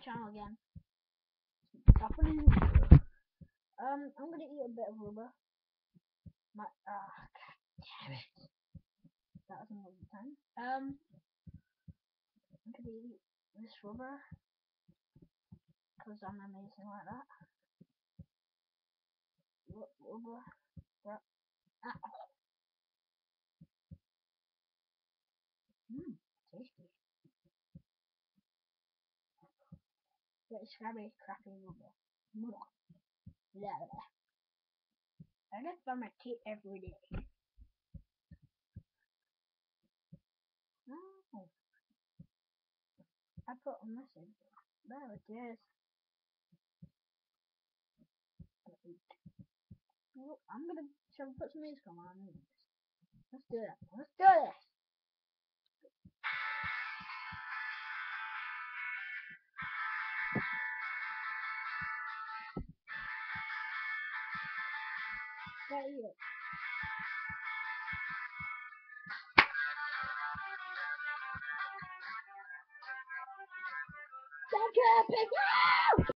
channel again. Happening. Um, I'm gonna eat a bit of rubber. My ah, god damn it. That was another time. Um, I'm gonna eat this rubber because I'm amazing like that. Rubber. Ah. Mmm, tasty. But it's very crappy rubber. Blah. Blah. I get by my teeth every day. No. I put a message. There it is. I'm gonna shall we put some music on Let's do it. Let's do this. Caiu. Tá que pegou!